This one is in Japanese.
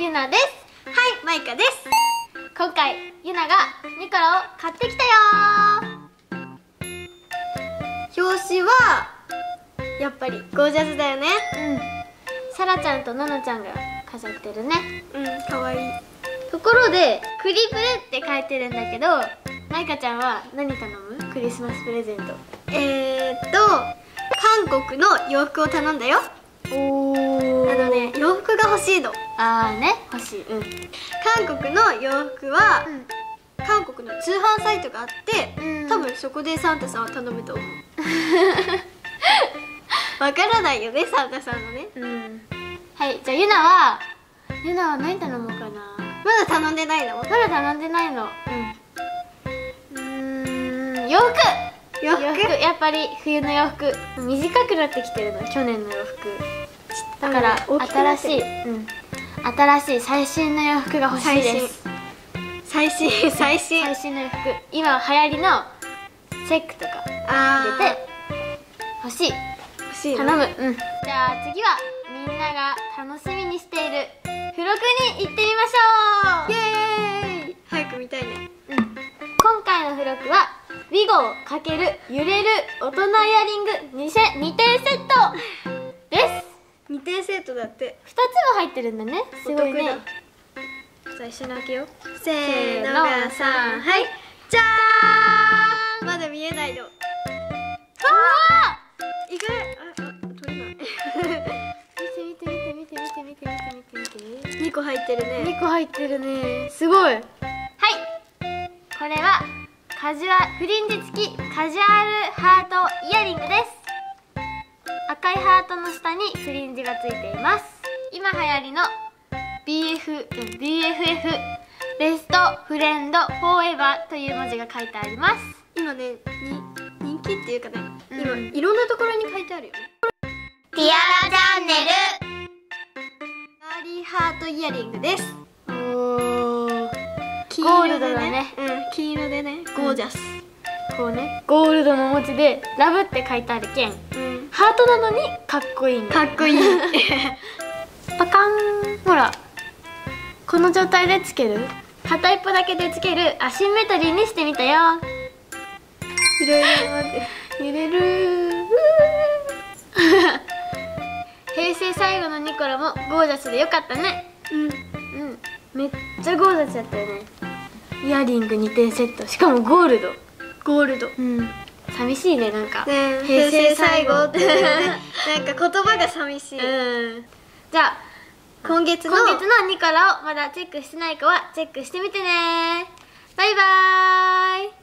ゆなですはい、マイカです。今回ゆながニコラを買ってきたよ表紙はやっぱりゴージャスだよね。うんさらちゃんとののちゃんが飾ってるねうん、可愛いい。ところでクリプルって書いてるんだけどマイカちゃんは何頼む？クリスマスプレゼントえー、っと韓国の洋服を頼んだよ。おあのね、洋服が欲しいの。あーね。欲しい。うん。韓国の洋服は、うん。韓国の通販サイトがあって、うん。多分そこでサンタさんは頼むと思う。わからないよね、サンタさんのね。うん。はいじゃあゆなはゆなは何頼もうかな。まだ頼んでないの？まだ頼んでないの。うん。うーん洋服。洋服？やっぱり冬の洋服。短くなってきてるの去年の洋服。だから新しい、うん、新しい最新の洋服が欲しいです。最新、最新。最新。の洋服。今流行りのチェックとかあ入れて欲しい。欲しい頼む。うん。じゃあ次はみんなが楽しみにしている付録に行ってみましょう。イエーイ。早く見たいね。うん。今回の付録はビゴをかける揺れる大人イヤリング 2, せ2点セット二点セットだって。2つも入ってるんだね。すごいね。じゃあ一緒に開けよう。せーのが三はい。じゃーん。まだ見えないの。うわ意外ああ取れない見て見て見て見て見て見て見て。見て二個入ってるね。2個入ってるね。すごい。はい。これはカジュアフリンジ付きカジュアルハートイヤリングです赤いハートの下にフリンジがついています。今流行りの BF うん BFF ベストフレンドフォーエバーという文字が書いてあります。今ねに人気っていうかねうん。今いろんなところに書いてあるよ。ねティアラチャンネガーリーハートイヤリングです。ルおー。黄ゴールドだね。うん黄色でね。ゴージャスこうね。ゴールドの文字でラブって書いてあるけん。うん。ハートなのにかっこいいねかっこいい。パカン。ほら。この状態でつける？片一方だけでつける？アシンメトリーにしてみたよ。いろいろ待って。揺れる。平成最後のニコラもゴージャスでよかったね。うん。うん。めっちゃゴージャスだったよね。イヤリング2点セット。しかもゴールドゴールド。うん。寂しいねなんか、ね平成最後って。なんか言葉が寂しい。うん。じゃあ今月の。今月のニコラをまだチェックしてない子はチェックしてみてね。バイバーイ